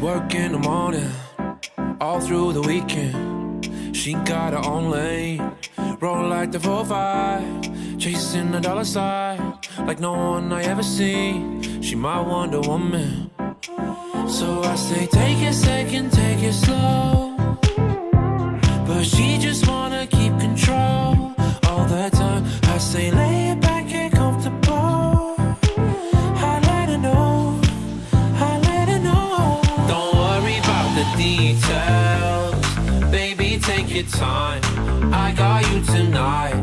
work in the morning, all through the weekend. She got her own lane, roll like the 4-5, chasing the dollar sign like no one I ever seen. She my Wonder Woman. So I say, take a second, take it slow. Your time. I got you tonight.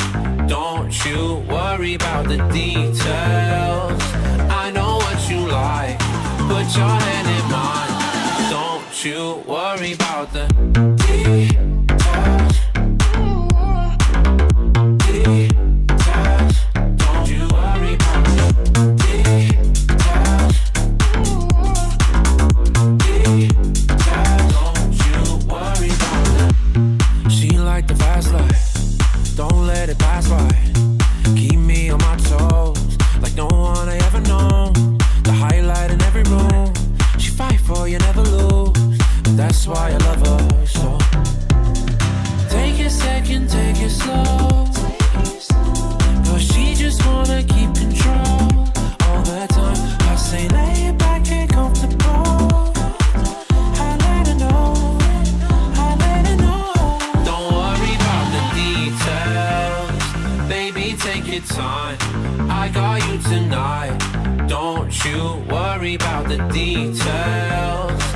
Don't you worry about the details. I know what you like. Put your hand in mine. Don't you worry about the details. Don't let it pass by. Keep me on my toes your time. I got you tonight. Don't you worry about the details.